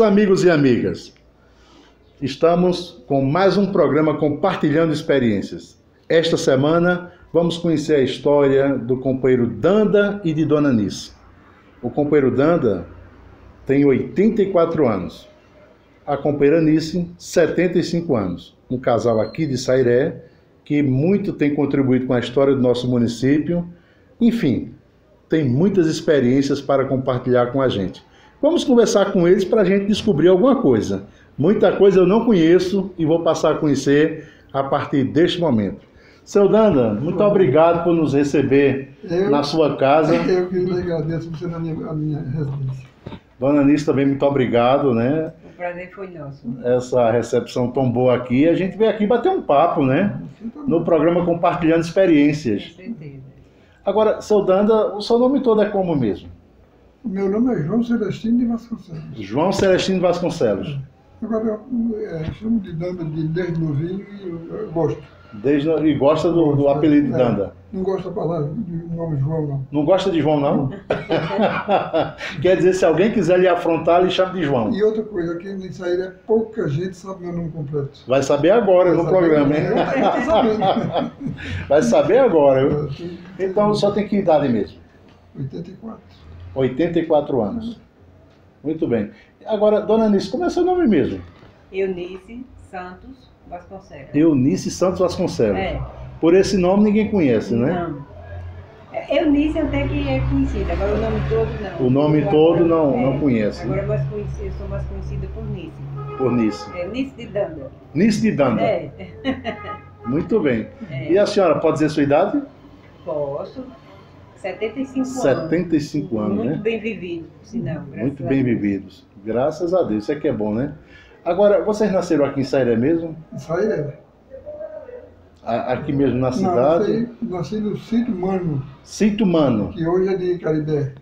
amigos e amigas, estamos com mais um programa Compartilhando Experiências. Esta semana vamos conhecer a história do companheiro Danda e de Dona Nice. O companheiro Danda tem 84 anos, a companheira Nice, 75 anos. Um casal aqui de Sairé que muito tem contribuído com a história do nosso município. Enfim, tem muitas experiências para compartilhar com a gente. Vamos conversar com eles para a gente descobrir alguma coisa. Muita coisa eu não conheço e vou passar a conhecer a partir deste momento. Seu Danda, muito obrigado por nos receber Eu- na sua casa. Eu que agradeço você na minha, a minha residência. Dona Anice também, muito obrigado, né? O prazer foi nosso. Essa recepção tão boa aqui. A gente veio aqui bater um papo, né? No programa Compartilhando Com Experiências. certeza. Agora, seu Danda, o seu nome todo é como mesmo? Meu nome é João Celestino de Vasconcelos. João Celestino Vasconcelos. Agora, eu é, chamo de Danda de desde novinho e eu, gosto. Desde, e gosta do, do apelido de É, Danda. Não gosto da palavra, do nome João, não. Não gosta de João, não? Quer dizer, se alguém quiser lhe afrontar, lhe chama de João. E outra coisa, aqui em Saíra é pouca gente sabe meu nome completo. Vai saber agora no Sabe? programa, hein? Vai saber agora. Então, só tem que idade mesmo? 84. 84 anos. Muito bem. Agora, dona Anice, como é seu nome mesmo? Eunice Santos Vasconcelos. Eunice Santos Vasconcelos. É. Por esse nome ninguém conhece, né? Não. É, Eunice até que é conhecida, agora o nome todo não. O nome todo não- é, não conhece, Agora mais conhecida, eu sou mais conhecida por Nice. Por Nice. É Nice de Danda. Nice de Danda. É, Muito bem. é. E a senhora pode dizer sua idade? Posso. 75 anos. 75 anos, Muito né? bem vivido, por sinal. graças Muito bem vividos. Graças a Deus. Isso aqui é bom, né? Agora, vocês nasceram aqui em Sairé mesmo? Saíra? A- Aqui mesmo na Não, cidade? nasci, nasci no sítio Mano, Sítio Mano. que hoje é de Caribé.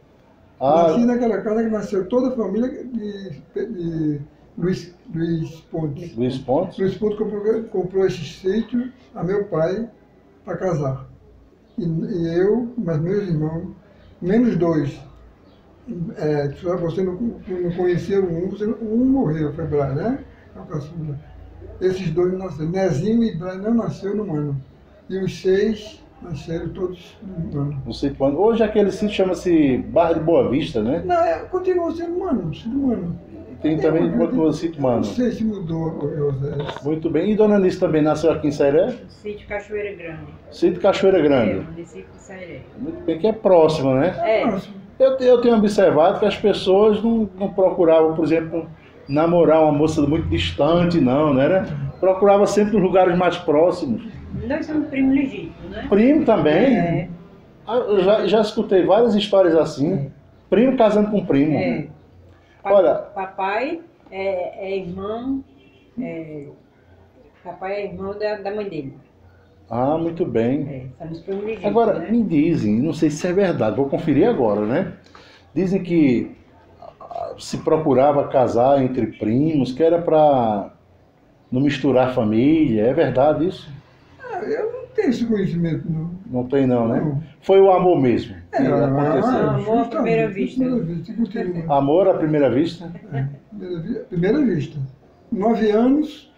Ah, Nasci naquela casa que nasceu toda a família de, de Luiz, Luiz Pontes. Luiz Pontes. Luiz Pontes comprou, comprou esse sítio a meu pai para casar. E, e eu, mas meus irmãos, menos dois. É, só você não, não conheceu um, você, não- um morreu, foi Brian, né? Esses dois não nasceram. Nezinho e Brian não nasceu no ano. E os seis nasceram todos no ano. No sítio Mano. Hoje aquele sítio chama-se Barra de Boa Vista, né? Não, é, continua sendo mano, sendo mano. Tem também continua sítio Não Mano. sei se mudou, José. Muito bem. E Dona Anice também nasceu aqui em Sairé? Sítio Cachoeira Grande. Sítio Cachoeira É, Grande. município de Sairé. Muito bem, que é próximo, né? É, Próximo. Eu, eu tenho observado que as pessoas não, não procuravam, por exemplo, namorar uma moça muito distante, não, né? Era- Procurava sempre os lugares mais próximos. nós somos primos legítimos, né? Primo também. É, Ah, Eu já, já escutei várias histórias assim. Primo casando com primo. é. Pa- Olha- Papai é, é irmão. é, papai é irmão da, da mãe dele. Ah, muito bem. É, legítimos. Agora, né? me dizem, não sei se é verdade, vou conferir agora, né? Dizem que ah, se procurava casar entre primos, que era para não misturar família. É verdade isso? Ah, eu não tenho esse conhecimento, não. Não tem não, né? Não. Foi o amor mesmo que É, aconteceu. amor à primeira vista. Primeira vista. Amor à primeira vista? É, primeira, vi- primeira vista. Nove anos,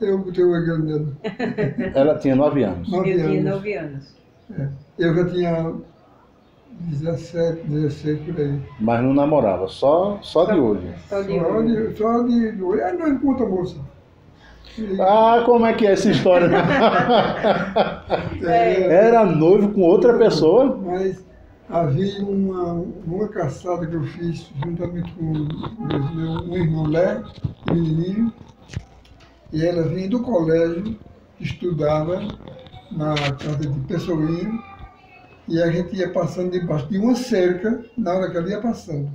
eu botei o olho nela. Ela tinha nove anos. Nove Eu tinha anos. nove anos. É. Eu já tinha 17, 16 por aí. Mas não namorava, só, só de olho. Só de Só olho. de, só de, de olho. Ah, não conta moça. Ah, como é que é essa história? é, Era noivo com outra pessoa? Mas havia uma, uma caçada que eu fiz juntamente com meu, meu irmão Lé, menininho, e ela vinha do colégio, estudava na casa de Pessoinho, e a gente ia passando debaixo de uma cerca na hora que ela ia passando.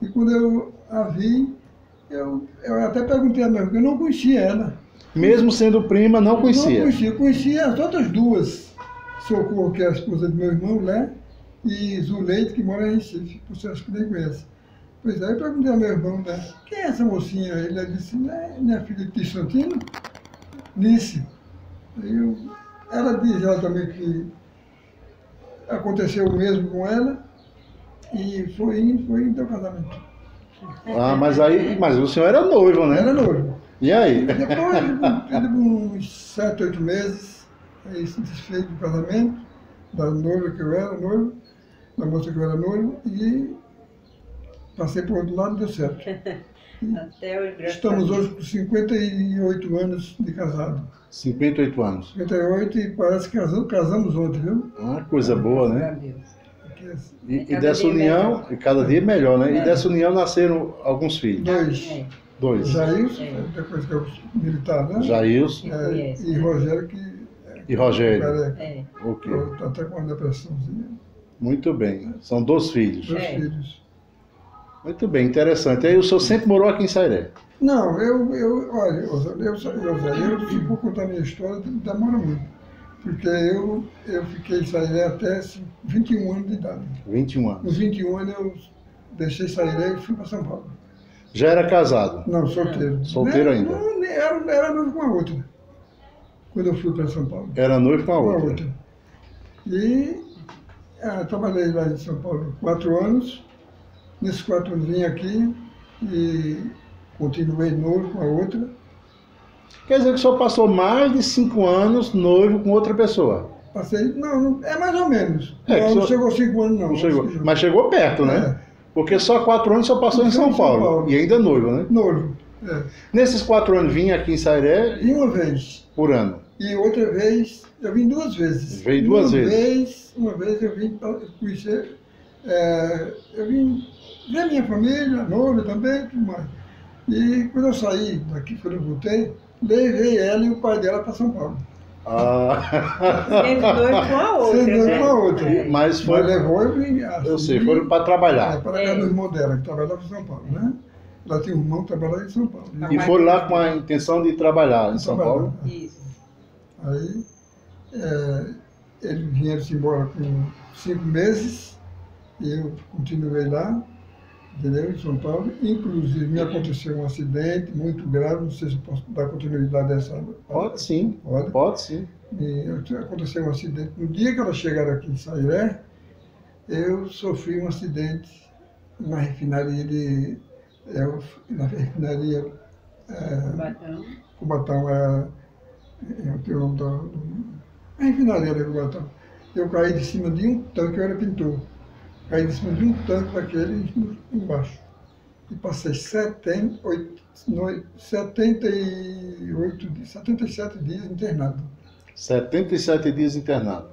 E quando eu a vi, eu, eu até perguntei a minha porque eu não conhecia ela. Mesmo sendo prima, não Não conhecia. conhecia, eu conhecia as outras duas. Socorro, que é a esposa do meu irmão, Lé, e Zuleide, que mora em Recife. Você acha que nem conhece. Pois aí eu perguntei ao meu irmão, né, quem é essa mocinha? Ele disse, não é minha filha de Santino? Nice. Aí eu, ela diz ela também que aconteceu o mesmo com ela, e foi indo, foi indo ao casamento. Ah, mas aí, mas o senhor era noivo, né? Era noivo. E aí? Depois, de uns sete, oito meses, aí se desfez do casamento, da noiva que eu era, noivo, da moça que eu era noivo, e passei por outro lado e deu certo. Até hoje, graças Estamos hoje com 58 anos de casado. 58 anos. 58 e parece que casamos, casamos ontem, viu? Ah, coisa boa, né? Graças a Deus. Porque, assim, E, e Cada dessa união, melhor. e cada dia melhor, né? E É. dessa união nasceram alguns filhos. Dois. Dois. Jailson, É. depois que é o militar, né? Jailson É, e Rogério, que e Rogério. é. Ok. Está até com uma depressãozinha. Muito bem. São dois filhos. Dois É. filhos. Muito bem, interessante. Aí o senhor sempre morou aqui em Sairé. Não, eu, eu olha, eu, eu, eu, eu, se for contar minha história, demora muito. Porque eu, eu fiquei em Sairé até assim, 21 anos de idade. 21 anos. Nos 21 anos eu deixei Sairé e fui para São Paulo. Já era casado. Não, solteiro. Solteiro ainda? Não, era, era noivo com a outra. Quando eu fui para São Paulo. Era noivo com a Com a outra. outra. E ah, trabalhei lá em São Paulo quatro anos. Nesses quatro anos vim aqui e continuei noivo com a outra. Quer dizer que o senhor passou mais de cinco anos noivo com outra pessoa. Passei, não, não- é mais ou menos. É, não, só- não chegou cinco anos, não. Não chegou. Mas chegou perto, né? Porque só quatro anos senhor passou em São São Paulo. Paulo. E ainda noivo, né? É, noivo. É. Nesses quatro anos vinha aqui em Sairé E uma vez. por ano. E outra vez, eu vim duas vezes. Veio duas uma vezes. Vez, uma vez eu vim conhecer, é, eu vim ver minha família, noiva também, tudo mais. E quando eu saí daqui, quando eu voltei, levei ela e o pai dela para São Paulo. Ah, Sendo doido com a outra, né? com a outra. É. mas foi. Mas levou eu vim. Assim, Eu sei, foram para trabalhar. É, para a casa do irmão dela, que trabalhava em São Paulo, né? Ela tinha um irmão que trabalhava em São Paulo. E foram lá com a intenção de trabalhar em São Paulo. Isso. Aí é, eles vieram-se embora com cinco meses e eu continuei lá, entendeu? Em São Paulo. Inclusive me aconteceu um acidente muito grave, não sei se posso dar continuidade a essa. Pode sim, Pode. pode sim. E aconteceu um acidente. No dia que elas chegaram aqui em Sairé, eu sofri um acidente na refinaria de. é, na refinaria é, Batão. Cubatão é. Tenho o nome da. A refinaria de Cubatão. Eu caí de cima de um tanque, eu era pintor. Caí de cima de um tanque daquele embaixo. E passei 70, oito, noi- 78, dias- 77 dias internado. 77 dias internado.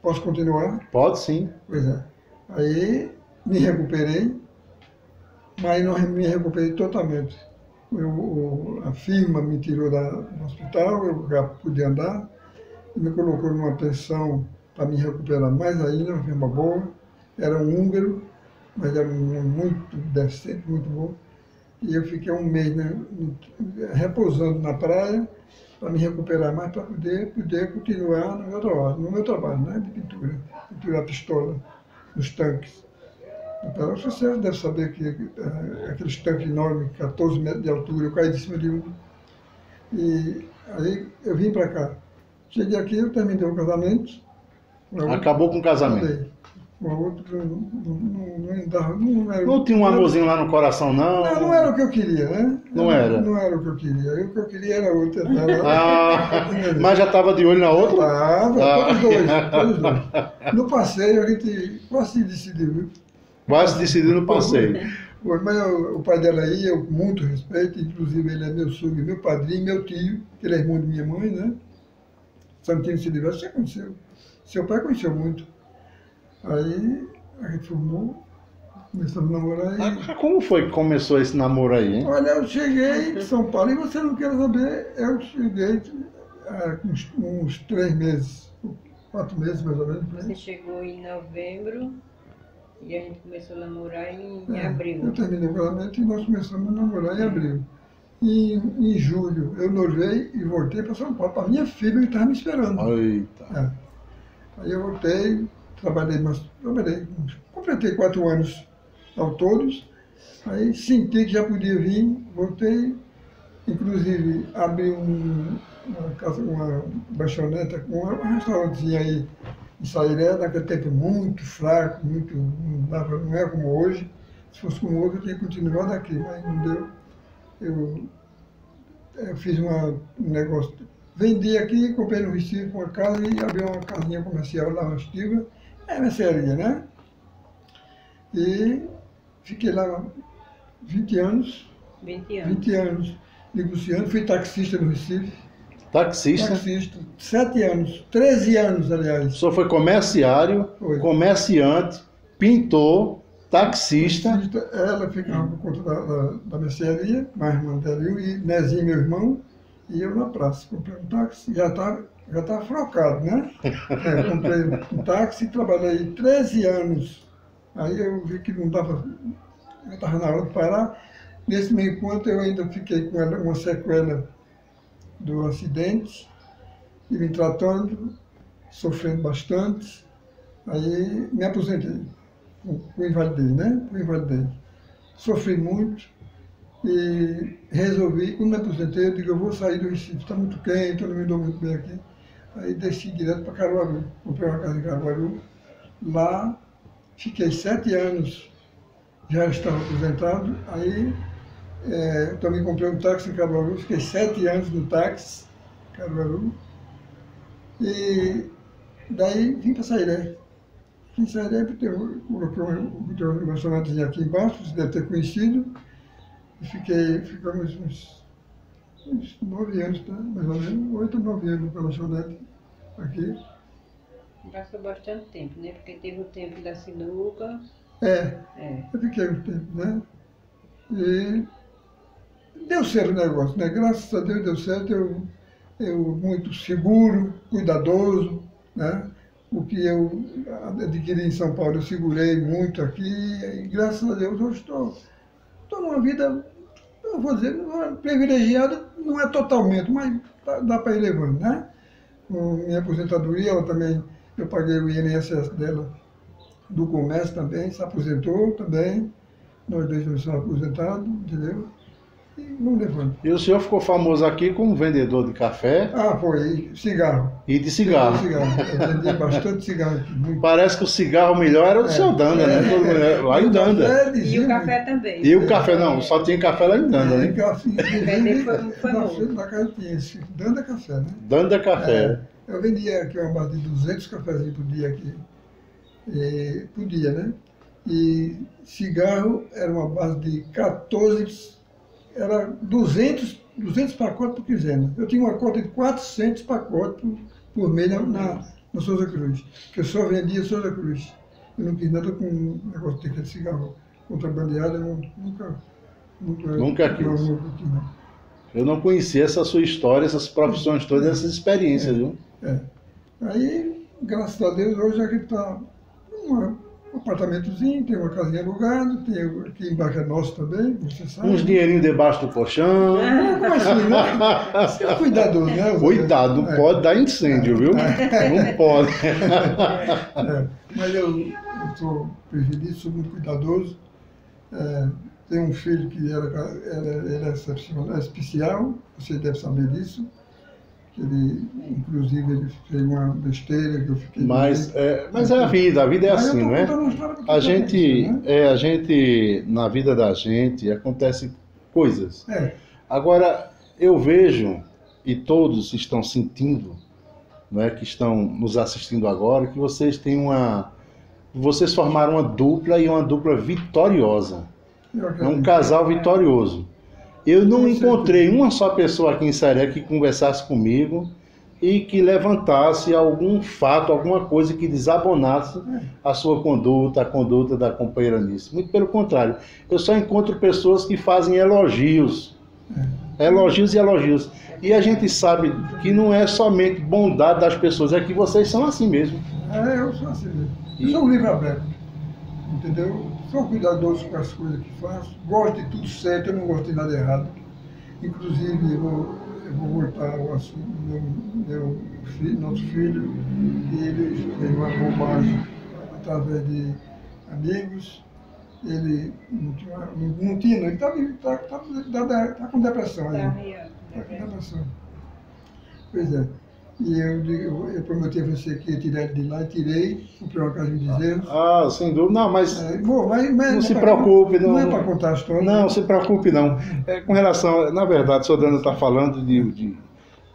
Posso continuar? Pode sim. Pois é. Aí me recuperei, mas não me recuperei totalmente. Eu, a firma me tirou da, do hospital, eu já pude andar, e me colocou numa pensão para me recuperar mais ainda, uma firma boa. Era um húngaro, mas era um, muito decente, muito bom. E eu fiquei um mês né, repousando na praia para me recuperar mais, para poder, poder continuar no meu trabalho, no meu trabalho né, de pintura, pintura a pistola, nos tanques. Então, você deve saber que eh, aqueles tanques enormes, 14 metros de altura, eu caí de cima de um. E aí eu vim para cá. Cheguei aqui, eu terminei o casamento. Acabou com o casamento. Com a outra, não, não, não, não, dava- não era- Não tinha um amorzinho lá no coração, não? não, não era o que eu queria, né? Não era? Não era o que eu queria. Eu, o que eu queria era outra. Era... Ah, mas já estava de olho na outra? Tava, Ah. todos dois, todos dois. No passeio a gente quase decidiu, viu? Quase decidido no passeio. Mas o, o pai dela ia, eu com muito respeito, inclusive ele é meu sogro, meu padrinho, meu tio, que ele é irmão de minha mãe, né? Santino Silvestre, você conheceu. Seu pai conheceu muito. Aí a gente formou, começamos a namorar e. Ah, Como foi que começou esse namoro aí, hein? Olha, eu cheguei em São Paulo e você não quer saber, eu cheguei ah, com uns, uns três meses, quatro meses mais ou menos. aí. Você chegou em novembro e a gente começou a namorar em, em É, abril. Eu terminei o casamento e nós começamos a namorar em abril. E em, em julho eu noivei e voltei para São Paulo, para minha filha que estava me esperando. Eita. É. Aí eu voltei, trabalhei, mas trabalhei, completei quatro anos ao todos. Aí senti que já podia vir, voltei, inclusive abri um, uma casa, uma lanchoneta, um, restaurantezinho aí em Sairé, naquele tempo muito fraco, muito, não, não é como hoje. Se fosse com outro, eu tinha continuado aqui, mas não deu. Eu, eu fiz uma, um negócio. Vendi aqui, comprei no Recife uma casa e abri uma casinha comercial lá na Estiva. É mercearia, né? E fiquei lá 20 anos. 20 anos. 20 anos negociando. Fui taxista no Recife. Taxista. Taxista. 7 anos. 13 anos, aliás. O senhor foi comerciário, Foi. comerciante, pintor, taxista. Taxista, Ela ficava por conta da, da, da mercearia, mais irmã dela e e Nezinho, meu irmão, e eu na praça. Comprei um táxi, já estava já tava frocado, né? É, comprei um táxi, trabalhei 13 anos. Aí eu vi que não dava, já estava na hora de parar. Nesse meio ponto eu ainda fiquei com ela, uma sequela do acidente, e me tratando, sofrendo bastante. Aí me aposentei, com invalidez, né? Com invalidez. Sofri muito e resolvi, quando me aposentei, eu digo, eu vou sair do Recife, está muito quente, eu não me dou muito bem aqui. Aí desci direto para Caruaru, comprei uma casa em Caruaru. Lá fiquei sete anos, já estava aposentado, aí é, também comprei um táxi em Caruaru, fiquei sete anos no táxi, Caruaru. E daí vim para Sairé. Em Sairé, eu coloquei um, um aqui embaixo, você deve ter conhecido. E fiquei, ficamos uns, uns nove anos, tá? mais ou menos, oito, nove anos com a lanchonete aqui. Passou bastante tempo, né? Porque teve o tempo da sinuca. É, É. eu fiquei um tempo, né? E deu certo o negócio, né? Graças a Deus deu certo, eu, eu muito seguro, cuidadoso, né? O que eu adquiri em São Paulo, eu segurei muito aqui, e graças a Deus eu estou, estou numa vida, vou dizer, privilegiada, não é totalmente, mas dá, dá para ir levando, né? Com minha aposentadoria, ela também, eu paguei o INSS dela do comércio também, se aposentou também, nós dois somos aposentados, entendeu? E levando. E o senhor ficou famoso aqui como vendedor de café Ah, foi, cigarro. e de cigarro. Cigarro. Eu vendi bastante cigarro muito. Parece que o cigarro melhor era o do É. seu Danda, né? Todo mundo, lá em Danda. E o dizia- café também. E o café não, só tinha café lá em Danda, E né? café, Vender foi- foi na casa tinha esse, Danda Café, né? Danda Café. Eu vendia aqui uma base de 200 cafezinhos por dia aqui. E, por dia, né? E cigarro era uma base de 14, era 200, 200 pacotes por quinzena. Eu tinha uma cota de 400 pacotes por, por mês na, na, na Souza Cruz, que eu só vendia Souza Cruz. Eu não quis nada com negócio de aquele cigarro contrabandeado, eu nunca... Nunca, Nunca quis. Não, quis, não. Eu não conhecia essa sua história, essas profissões todas, essas experiências, viu? É. Aí, graças a Deus, hoje a gente está num apartamentozinho, tem uma casinha alugada, tem aqui embaixo é nosso também, você sabe. Uns dinheirinhos debaixo do colchão. Não, assim, né? É cuidadoso, né? Cuidado, É. pode dar incêndio, viu? Não pode. É, mas eu, eu sou prevenido, sou muito cuidadoso. É, tenho um filho que era, era, ele é excepcional, é especial, você deve saber disso. Ele, inclusive, ele fez uma besteira que eu fiquei. Mas é, mas é a vida, a vida é assim, não é? A gente, né? é, a gente, na vida da gente, acontece coisas. É, Agora, eu vejo, e todos estão sentindo, não é, que estão nos assistindo agora, que vocês têm uma. Vocês formaram uma dupla e uma dupla vitoriosa. É um casal vitorioso. Eu não encontrei uma só pessoa aqui em Saré que conversasse comigo e que levantasse algum fato, alguma coisa que desabonasse a sua conduta, a conduta da companheira nisso. Muito pelo contrário, eu só encontro pessoas que fazem elogios. Elogios e elogios. E a gente sabe que não é somente bondade das pessoas, é que vocês são assim mesmo. É, eu sou assim mesmo. Eu sou um livro aberto. Entendeu? Sou cuidadoso com as coisas que faço. Gosto de tudo certo, eu não gosto de nada errado. Inclusive, eu vou, eu vou voltar ao assunto do meu, filho, nosso filho, que ele fez uma bobagem através de amigos. Ele não tinha, não, não tinha, ele está tá, tá, tá, tá com depressão Tá. Está com depressão. Pois é. E eu, digo- eu prometi a você que ia tirar ele de lá e tirei, comprei uma casa de bezerros. Ah, sem dúvida. Não, mas É, bom, mas, mas não é se pra- preocupe, Não, não- é para contar a história. Não, se preocupe não. É, com relação, na verdade, o senhor Dano está falando de, de,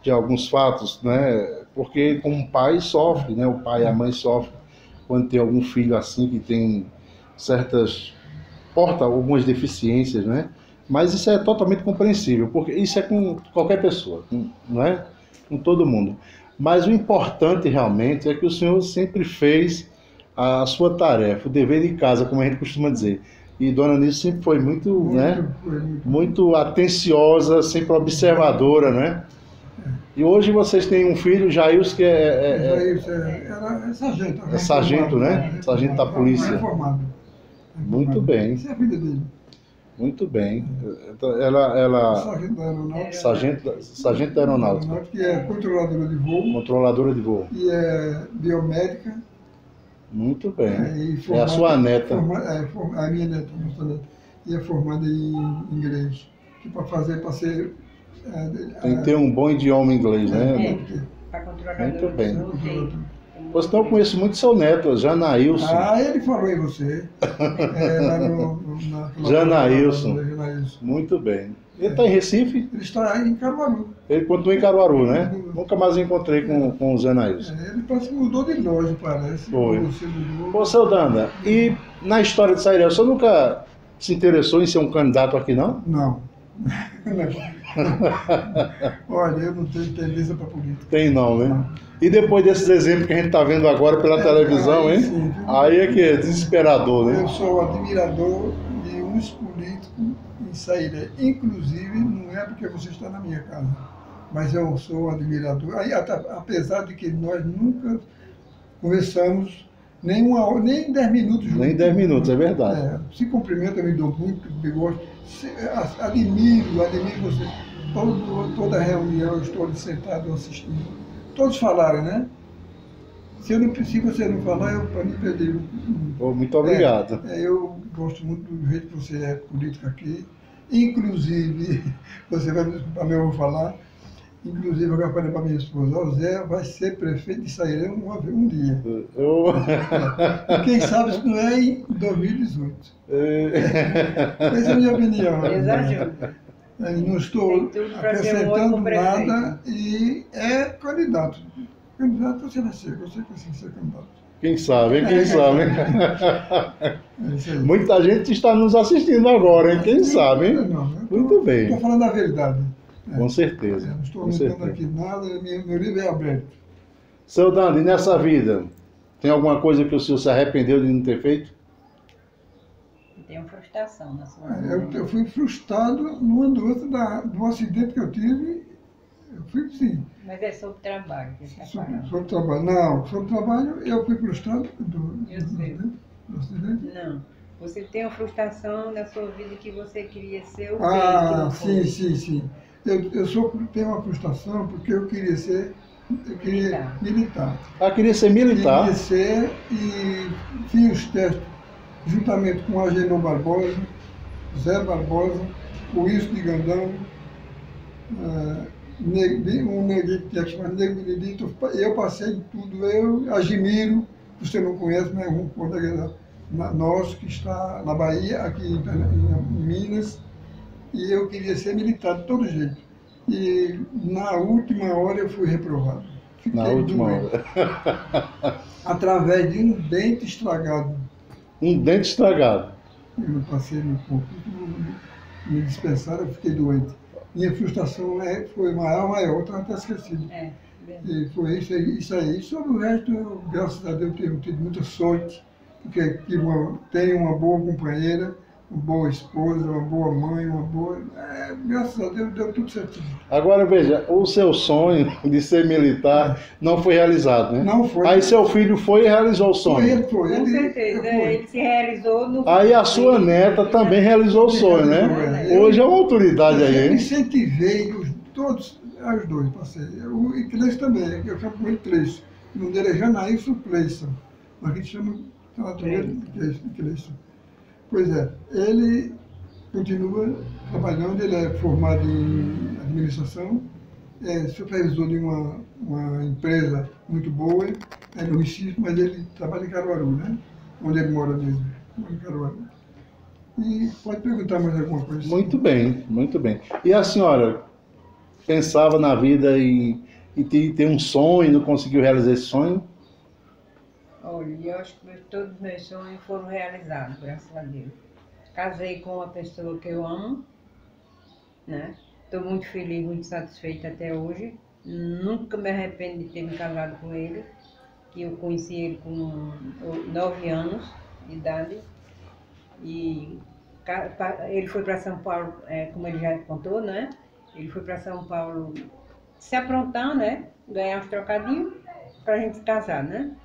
de alguns fatos, né? Porque como pai sofre, né? O pai e a mãe sofrem quando tem algum filho assim que tem certas porta algumas deficiências, né? Mas isso é totalmente compreensível, porque isso é com qualquer pessoa, não é? Com todo mundo. Mas o importante realmente é que o senhor sempre fez a sua tarefa, o dever de casa, como a gente costuma dizer. E Dona Nisso sempre foi muito, Muito, né? muito. muito atenciosa, sempre observadora, né? E hoje vocês têm um filho, Jails, que é, é- é- é, era, é sargento. É sargento, né? Sargento da polícia. Muito bem. Isso é a vida dele. Muito bem. Então, Ela, ela Sargento da aeronáutica. sargento, da- sargento da aeronáutica, Que é controladora de voo controladora de voo. e é biomédica. Muito bem. É, e É a formada- sua neta. forma- é, a minha neta, a nossa neta. E é formada em inglês. Que para fazer, para ser. é, Tem que ter um bom idioma inglês, né? É. Para controlar Muito bem. Não. Você não conhece muito seu neto, Janaílson. Ah, ele falou em você. É, lá no, no. Muito bem. Ele está em Recife? Ele está em Caruaru. Ele continua em Caruaru, né? Nunca mais encontrei com, com o Janaílson. É, ele parece que mudou de loja, parece. Foi. Mudou. Ô, seu Danda, e na história de Sairé, o senhor nunca se interessou em ser um candidato aqui, não? Não. Olha, eu não tenho tendência para política. Tem não, né? E depois desses exemplos que a gente está vendo agora pela É, televisão, aí hein? sim. Aí é que é desesperador, Eu né? sou admirador de uns políticos em Sairé. Inclusive, não é porque você está na minha casa, mas eu sou admirador. Aí, apesar de que nós nunca conversamos nem uma hora, nem dez minutos juntos. Nem 10 minutos, é verdade. É, se cumprimenta, eu me dou muito, me gosto. Admiro, admiro você. Todo, toda reunião eu estou ali sentado assistindo. Todos falaram, né? Se, eu não, se você não falar, eu para mim perdi. Muito obrigado. É, eu gosto muito do jeito que você é político aqui. Inclusive, você vai me desculpar, mas eu vou falar. Inclusive, eu já falei para minha esposa, o Zé vai ser prefeito de uma vez- um dia. Eu... E quem sabe se não é em 2018. É, Essa é a minha opinião. Eu não estou um acrescentando prefeito. nada e é candidato. Candidato você vai ser, você vai ser candidato. Quem sabe, hein? Quem sabe, hein? É isso. Muita gente está nos assistindo agora, hein? Quem sabe, hein? Eu Muito bem. Estou falando a verdade. Com Eu certeza. não estou Com aumentando aqui nada, meu, livro é aberto. Seu Dando, e nessa vida, tem alguma coisa que o senhor se arrependeu de não ter feito? Tem uma frustração na sua Eu, vida. eu fui frustrado numa doença da, do acidente que eu tive. Eu fui sim. Mas é sobre trabalho que está Sobre, falando. sobre trabalho. Não, sobre trabalho eu fui frustrado do, Eu sei. do, do acidente. Não. Você tem uma frustração na sua vida que você queria ser o Ah, não sim, foi. sim, sim. Eu, eu sou, tenho uma frustração porque eu queria ser eu queria Militar. militar. Ah, queria ser militar. Queria ser e fiz os testes juntamente com Agenor Barbosa, Zé Barbosa, o Wilson de Gandão, Ne- um neguinho que tinha que chamar Nego Benedito. Eu passei em tudo. Eu admiro, você não conhece, mas é um colega na- nosso que está na Bahia, aqui em, em Minas, e eu queria ser militar de todo jeito. E na última hora eu fui reprovado. Fiquei Na última doente, hora. Através de um dente estragado. Um dente estragado. Eu não passei no corpo, me dispensaram, eu fiquei doente. Minha frustração é, foi maior, maior, eu estava até esquecido. É. E foi isso aí. Isso aí. Sobre o resto, eu, graças a Deus, tenho tido muita sorte, porque tive uma, tenho uma boa companheira, boa esposa, uma boa mãe, uma boa. é, graças a Deus, deu tudo certinho. Agora veja, o seu sonho de ser militar não foi realizado, né? Não foi. Aí seu filho foi e realizou o Foi ele, sonho. foi. Com ele, certeza, foi. ele se realizou no Aí a sua neta também realizou o sonho, né? Hoje é uma autoridade Eu aí, hein? incentivei os, todos, os dois, passei. O Icleison também, eu chamo com ele Cleison. O nome dele é Janaílson Cleison. Mas a gente chama de Cleison- de Cleison. Pois é, ele continua trabalhando, ele é formado em administração é supervisor de uma, uma empresa muito boa, é no Recife, mas ele trabalha em Caruaru, né? Onde ele mora mesmo, em Caruaru. E pode perguntar mais alguma coisa. Muito bem, muito bem. E a senhora pensava na vida e, e ter, um sonho não conseguiu realizar esse sonho? Olha, eu acho que todos os meus sonhos foram realizados, graças a Deus. Casei com uma pessoa que eu amo, né? Estou muito feliz, muito satisfeita até hoje. Nunca me arrependo de ter me casado com ele, que eu conheci ele com nove anos de idade. E ele foi para São Paulo, é, como ele já contou, né? Ele foi para São Paulo se aprontar, né? Ganhar uns trocadinhos para a gente casar, né?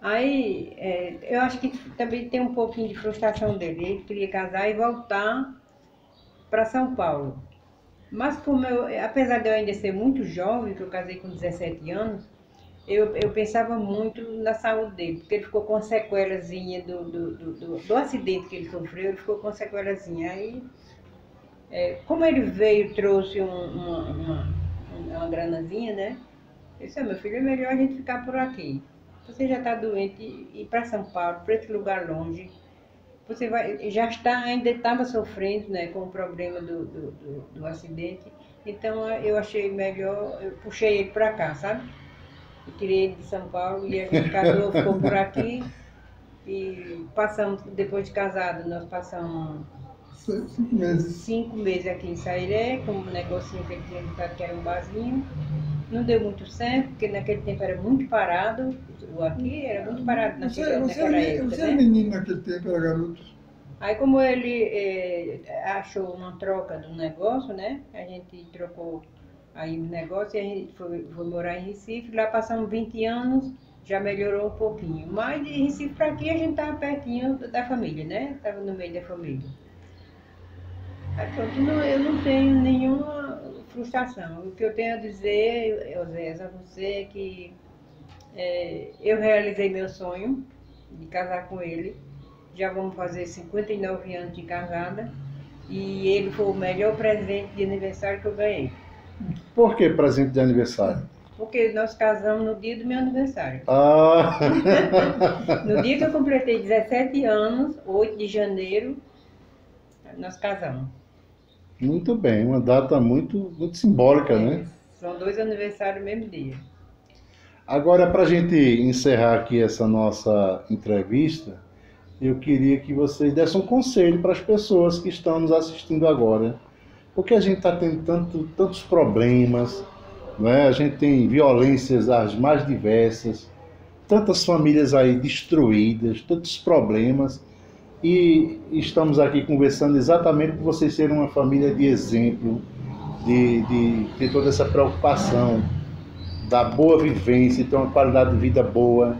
Aí é, eu acho que também tem um pouquinho de frustração dele. Ele queria casar e voltar para São Paulo. Mas como eu, apesar de eu ainda ser muito jovem, que eu casei com 17 anos, eu, eu pensava muito na saúde dele, porque ele ficou com sequelazinha do, do, do, do, do acidente que ele sofreu, ele ficou com sequelazinha. Aí, é, como ele veio trouxe um, uma, uma, uma granazinha, né? Eu disse, ah, meu filho, é melhor a gente ficar por aqui. Você já está doente, ir para São Paulo, para esse lugar longe, você vai, já está, ainda estava sofrendo né, com o problema do, do, do, do acidente, então eu achei melhor, eu puxei ele para cá, sabe? Eu tirei ele de São Paulo e a gente casou, ficou por aqui e passamos, depois de casado, nós passamos cinco meses, cinco meses aqui em Sairé, com um negocinho que ele tinha que era um barzinho. Não deu muito certo, porque naquele tempo era muito parado, o aqui era muito parado naquele, você, naquela você, época. Você né? era menino naquele tempo, era garoto. Aí como ele eh, achou uma troca do negócio, né? A gente trocou aí o negócio e a gente foi, foi morar em Recife, lá passamos 20 anos, já melhorou um pouquinho. Mas de Recife para aqui a gente estava pertinho da família, né? Estava no meio da família. Aí pronto, não, eu não tenho nenhuma frustração. O que eu tenho a dizer, Eusés, a você é que é, eu realizei meu sonho de casar com ele. Já vamos fazer 59 anos de casada. E ele foi o melhor presente de aniversário que eu ganhei. Por que presente de aniversário? Porque nós casamos no dia do meu aniversário. Ah! no dia que eu completei 17 anos, 8 de janeiro, nós casamos. Muito bem, uma data muito, muito simbólica, é, né? São dois aniversários no mesmo dia. Agora, para a gente encerrar aqui essa nossa entrevista, eu queria que vocês dessem um conselho para as pessoas que estão nos assistindo agora. Porque a gente está tendo tanto, tantos problemas, né? a gente tem violências as mais diversas, tantas famílias aí destruídas, tantos problemas. E estamos aqui conversando exatamente por vocês serem uma família de exemplo, de, de ter toda essa preocupação, da boa vivência, ter uma qualidade de vida boa.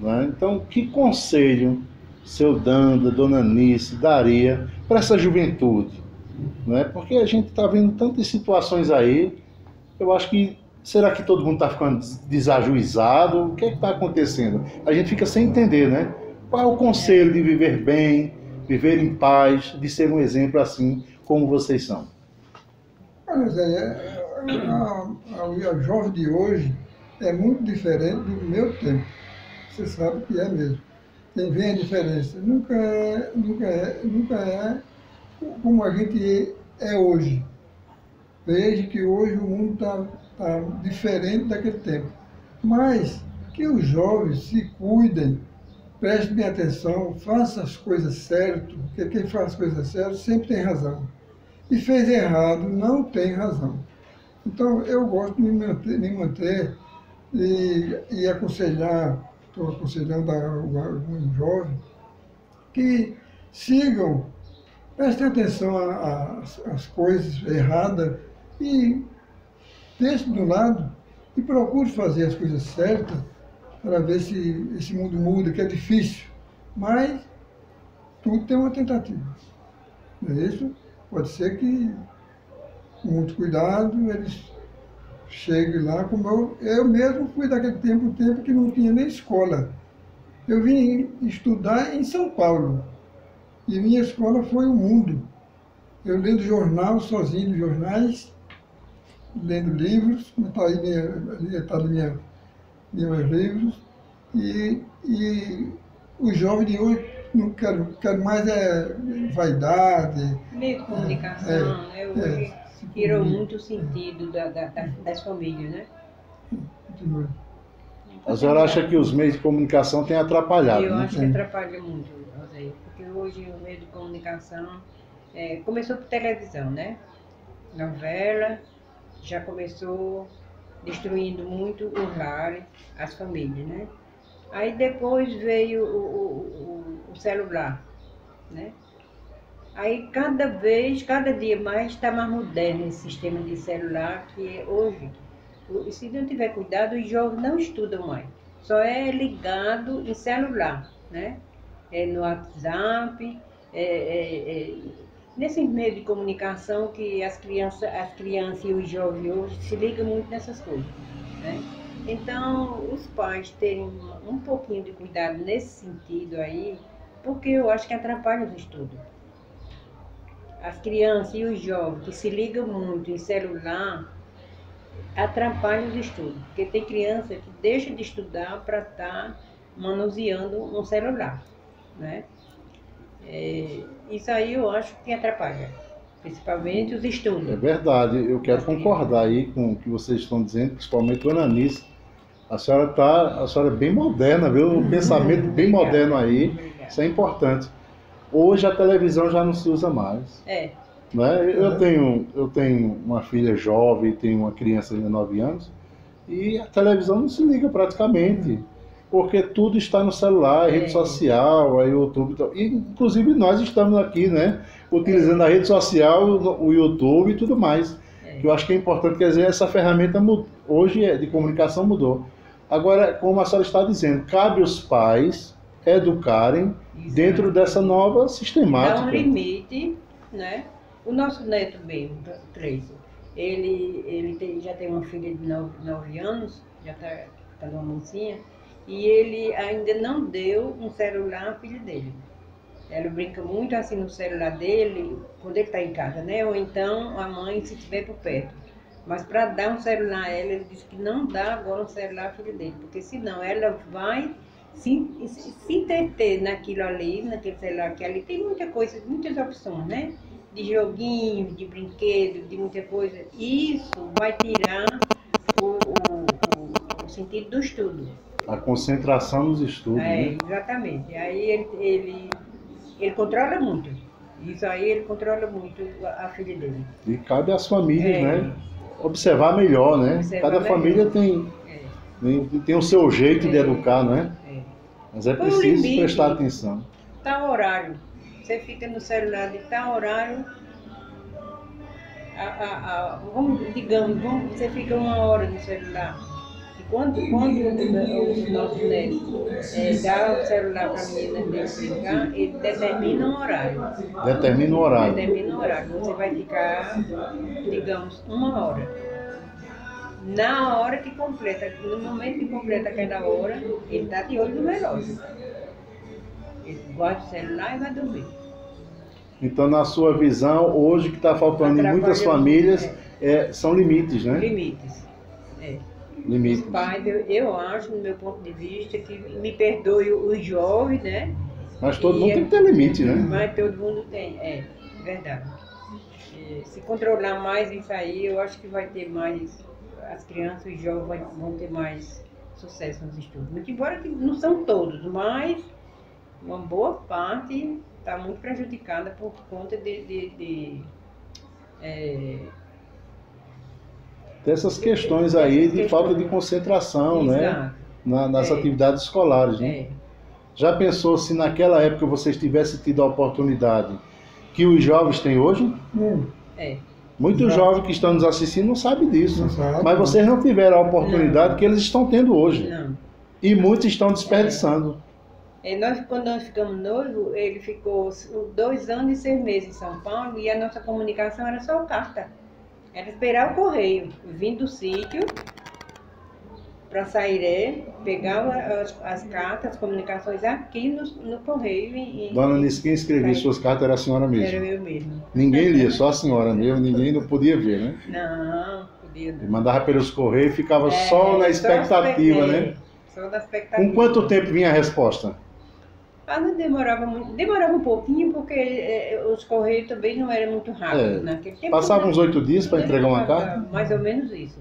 Né? Então, que conselho seu Danda, Dona Nice daria para essa juventude? Né? Porque a gente está vendo tantas situações aí, eu acho que será que todo mundo está ficando desajuizado? O que é está acontecendo? A gente fica sem entender, né? Qual é o conselho de viver bem, viver em paz, de ser um exemplo assim como vocês são? Olha, Zé, a, a, a jovem de hoje é muito diferente do meu tempo. Você sabe que é mesmo. Tem vem a diferença. Nunca é, nunca é, nunca é como a gente é hoje. Veja que hoje o mundo está tá diferente daquele tempo. Mas que os jovens se cuidem, prestem atenção, façam as coisas certas, porque quem faz as coisas certas sempre tem razão. E fez errado, não tem razão. Então eu gosto de me manter, me manter e, e aconselhar, estou aconselhando algum jovem, que sigam Prestem atenção às coisas erradas e deixe do lado e procure fazer as coisas certas para ver se esse mundo muda, que é difícil. Mas tudo tem uma tentativa. Não é isso? Pode ser que, com muito cuidado, eles cheguem lá, como eu, eu mesmo fui daquele tempo, tempo que não tinha nem escola. Eu vim estudar em São Paulo. E minha escola foi o mundo. Eu lendo jornal sozinho, jornais, lendo livros, está aí minha, tá ali minha, meus livros, e, e o jovem de hoje não quer, quer mais é vaidade. Meio de comunicação, é, né? Hoje é, tirou muito o sentido da, da, das famílias, né? A senhora acha que os meios de comunicação têm atrapalhado? Eu né? acho que atrapalha muito, José, porque hoje o meio de comunicação é, começou por televisão, né? Novela, já começou destruindo muito os lares, as famílias, né? Aí depois veio o, o, o, celular, né? Aí cada vez, cada dia mais está mais moderno esse sistema de celular que é hoje, se não tiver cuidado, os jovens não estudam mais. Só é ligado em celular, né? É no WhatsApp, é, é, é nesses meios de comunicação que as crianças, as crianças e os jovens hoje se ligam muito nessas coisas. Né? Então, os pais terem um pouquinho de cuidado nesse sentido aí, porque eu acho que atrapalha os estudos. As crianças e os jovens que se ligam muito em celular atrapalham os estudos, porque tem criança que deixa de estudar para estar tá manuseando um celular, né? É, isso aí eu acho que atrapalha, principalmente os estudos. É verdade, eu quero concordar aí com o que vocês estão dizendo, principalmente o Ananis. A senhora tá, a senhora é bem moderna, viu? Um pensamento bem moderno aí. Isso é importante. Hoje a televisão já não se usa mais. É. Né? Eu, tenho, eu tenho uma filha jovem, tenho uma criança de 9 anos, e a televisão não se liga praticamente porque tudo está no celular, é. rede social, aí YouTube, e, inclusive nós estamos aqui, né, utilizando a rede social, o YouTube e tudo mais. É. Que eu acho que é importante, quer dizer, essa ferramenta hoje é, de comunicação mudou. Agora, como a senhora está dizendo, cabe aos pais educarem Exato. dentro dessa nova sistemática. Dá um limite, né? O nosso neto mesmo, Cleiton, ele, ele tem, já tem uma filha de 9 anos, já está tá numa mocinha, e ele ainda não deu um celular à filha dele. Ela brinca muito assim no celular dele, quando ele está em casa, né? Ou então a mãe se estiver por perto. Mas para dar um celular a ela, ele disse que não dá agora um celular à filha dele, porque senão ela vai se, se, entreter naquilo ali, naquele celular que ali tem muita coisa, muitas opções, né? De joguinhos, de brinquedos, de muita coisa. Isso vai tirar o, o, o sentido do estudo. A concentração nos estudos. É, né? exatamente. Aí ele, ele, ele controla muito. Isso aí ele controla muito a filha dele. E cabe às famílias, é. né? Observar melhor, né? Observar Cada melhor. família tem, é. tem, tem o seu jeito de é. educar, não é? Mas é preciso limite, prestar atenção. Tá horário. Você fica no celular de tal horário. A, a, a, vamos, digamos, vamos, você fica uma hora no celular quando, quando o, nosso neto é, dá o celular para a menina brincar, ele determina um horário. Determina o horário. Determina o horário. Você vai ficar, digamos, uma hora. Na hora que completa, no momento que completa aquela hora, ele está de olho no relógio. Ele guarda o celular e vai dormir. Então, na sua visão, hoje que está faltando em muitas famílias, é, são limites, né? Limites. É limite. Os pais, eu, eu acho, no meu ponto de vista, que me perdoe os jovens, né? Mas todo e mundo é, tem que ter limite, né? Mas todo mundo tem, é, verdade. E, se controlar mais isso aí, eu acho que vai ter mais, as crianças e os jovens vão ter mais sucesso nos estudos. Muito embora que não são todos, mas uma boa parte está muito prejudicada por conta de, de, de é, dessas questões aí de falta de concentração, né? Na, nas é. atividades escolares, né? É. Já pensou se naquela época vocês tivessem tido a oportunidade que os jovens têm hoje? Hum. É. Muitos jovens que estão nos assistindo não sabem disso. Não sabe, mas vocês não tiveram a oportunidade não. que eles estão tendo hoje. Não. E muitos estão desperdiçando. É. Nós, quando nós ficamos noivos, ele ficou dois anos e seis meses em São Paulo e a nossa comunicação era só carta. Era esperar o correio, vim do sítio para Sairé, pegava as, as, cartas, as comunicações aqui no, no correio. E, Dona Nice, quem escrevia suas cartas era a senhora mesmo? Era eu mesmo. Ninguém lia, só a senhora mesmo, ninguém não podia ver, né? Não, podia. Não. mandava pelos correios e ficava É, só na expectativa, só- né? é, Só na expectativa. Com quanto tempo vinha a resposta? Ah, não demorava muito. Demorava um pouquinho, porque é, os correios também não eram muito rápidos É. naquele tempo. Passava uns oito dias para entregar uma carta? Mais ou menos isso.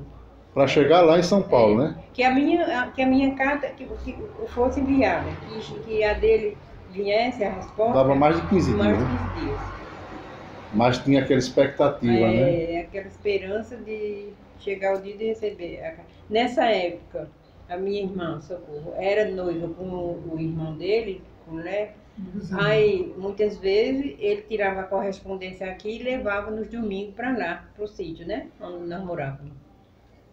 Para chegar lá em São Paulo, né? Que a minha, a- que a minha carta que, que fosse enviada, que, que a dele viesse a resposta. Dava mais de 15 mais dias, de né? 15 dias. Mas tinha aquela expectativa, né? É, aquela esperança de chegar o dia de receber. a carta. Nessa época, a minha irmã, Socorro, era noiva com o, o irmão dele, o Lé. Aí, muitas vezes, ele tirava a correspondência aqui e levava nos domingos para lá, pro sítio, né? Onde nós morávamos.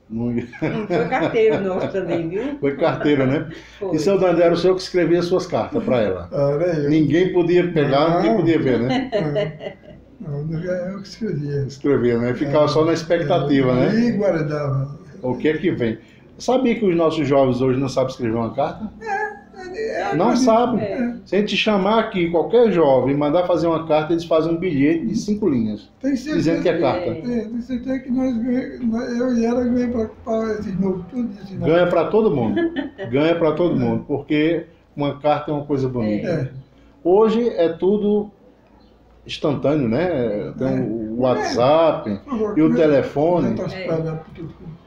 Muito- Hum, Foi carteiro nosso também, viu? Foi carteiro, né? Foi. E seu Dandé era o senhor que escrevia as suas cartas para ela. Ah, Era eu. Ninguém podia pegar, ninguém podia ver, né? Não, não era eu que escrevia. Escrevia, né? Ficava só na expectativa, né? E guardava. O que é que vem? Sabia que os nossos jovens hoje não sabem escrever uma carta? É, Não sabem. É. Se a gente chamar aqui qualquer jovem mandar fazer uma carta, eles fazem um bilhete de cinco linhas, Tem certeza dizendo que é carta. É. É, tem certeza que nós ganhamos, eu e ela ganhamos para esses novos tudo isso. né? Ganha para todo mundo. Ganha para todo mundo, porque uma carta é uma coisa bonita. É. Hoje é tudo instantâneo, né? Tem o WhatsApp, E o telefone? Já tá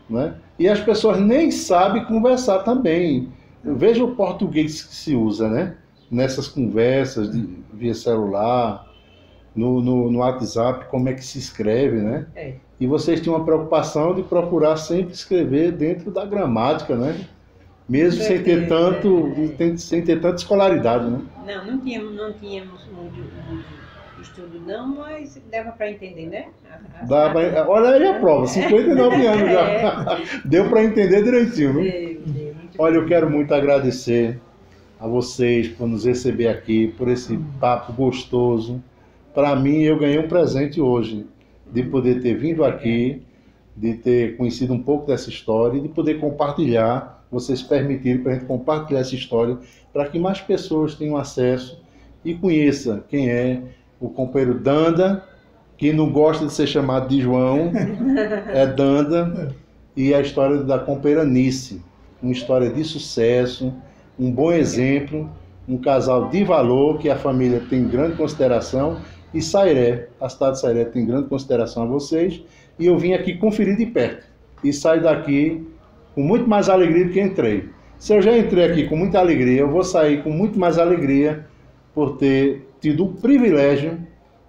né? E as pessoas nem sabem conversar também. Veja o português que se usa, né? Nessas conversas de, via celular, no, no, no WhatsApp, como é que se escreve, né? É. E vocês tinham uma preocupação de procurar sempre escrever dentro da gramática, né? Mesmo sem ter É, tanto, é, é. sem ter tanta escolaridade, né? Não, não tínhamos, não tínhamos muito, estudo não, mas dava para entender, né? A- a- Dá pra- olha aí a prova, 59 anos já. É. Deu para entender direitinho, viu? Deu, deu, Olha, eu quero muito agradecer a vocês por nos receber aqui, por esse papo gostoso. Para mim, eu ganhei um presente hoje de poder ter vindo aqui, de ter conhecido um pouco dessa história e de poder compartilhar, vocês permitirem para a gente compartilhar essa história, para que mais pessoas tenham acesso e conheça quem é o companheiro Danda, que não gosta de ser chamado de João, é Danda, e a história da companheira Nice uma história de sucesso, um bom exemplo, um casal de valor que a família tem grande consideração e Sairé, a cidade de Sairé tem grande consideração a vocês e eu vim aqui conferir de perto e saio daqui com muito mais alegria do que entrei. Se eu já entrei aqui com muita alegria, eu vou sair com muito mais alegria por ter tido o privilégio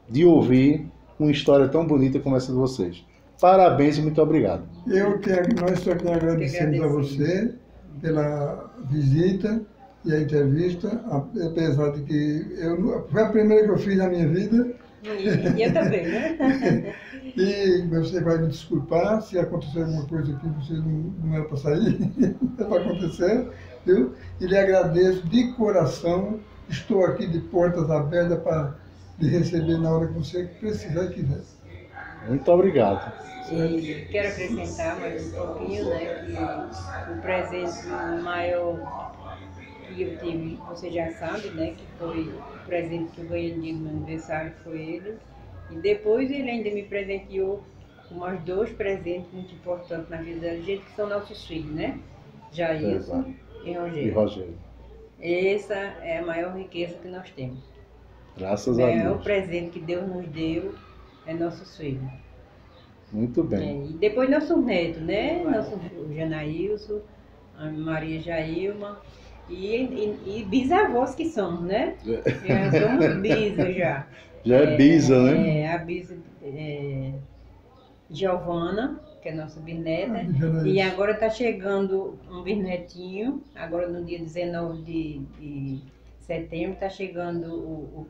de ouvir uma história tão bonita como essa de vocês. Parabéns e muito obrigado. Eu que, nós só que agradecemos a você pela visita e a entrevista, apesar de que eu, foi a primeira que eu fiz na minha vida. E eu também, né? E você vai me desculpar se acontecer alguma coisa aqui, você não, não é para sair, é para acontecer, viu? E lhe agradeço de coração, estou aqui de portas abertas para lhe receber na hora que você precisar e quiser. Muito obrigado. E quero acrescentar mais um pouquinho, né, que o presente maior que eu tive, você já sabe, né, que foi o presente que eu ganhei no dia do meu aniversário, foi ele. E depois ele ainda me presenteou com mais dois presentes muito importantes na vida da gente, que são nossos filhos, né? Exato. e E Rogério. Rogério, Essa é a maior riqueza que nós temos. graças a É o Deus. presente que Deus nos deu, é nossos filhos. Muito É, bem. e depois nossos netos, né? Nosso o Janaílson, a Maria Jailma e, e, e bisavós que somos, né? Já somos bisa já. Já é bisa, né? É, a bisa é, Giovana, que é nossa bisneta. Janaína. E agora está chegando um bisnetinho, agora no dia 19 de, de setembro está chegando o,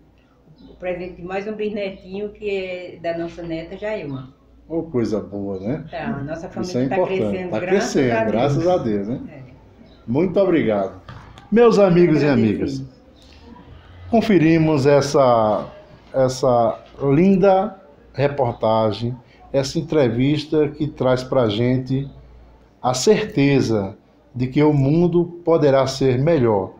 o, presente de mais um bisnetinho que é da nossa neta Jailma. Oh, coisa boa, né? Tá, a nossa família é está importante. crescendo, Está graças crescendo, a Deus. graças a Deus, né? É. Muito obrigado. Meus amigos e amigas, conferimos essa, essa linda reportagem, essa entrevista que traz para a gente a certeza de que o mundo poderá ser melhor.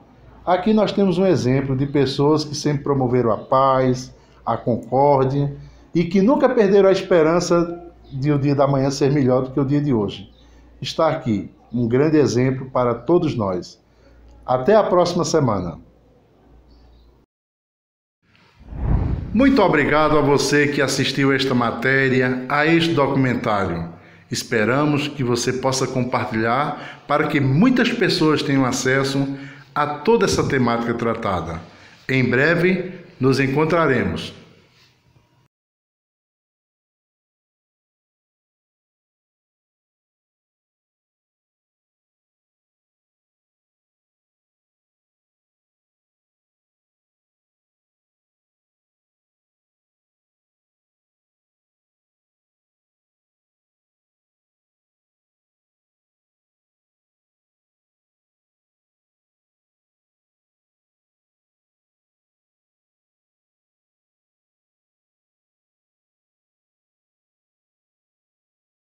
Aqui nós temos um exemplo de pessoas que sempre promoveram a paz, a concórdia e que nunca perderam a esperança de o dia da manhã ser melhor do que o dia de hoje. Está aqui um grande exemplo para todos nós. Até a próxima semana. Muito obrigado a você que assistiu esta matéria, a este documentário. Esperamos que você possa compartilhar para que muitas pessoas tenham acesso a toda essa temática tratada. Em breve nos encontraremos.